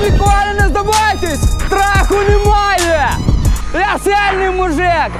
Ніколи не здавайтесь! Страху немає! Я сильний мужик!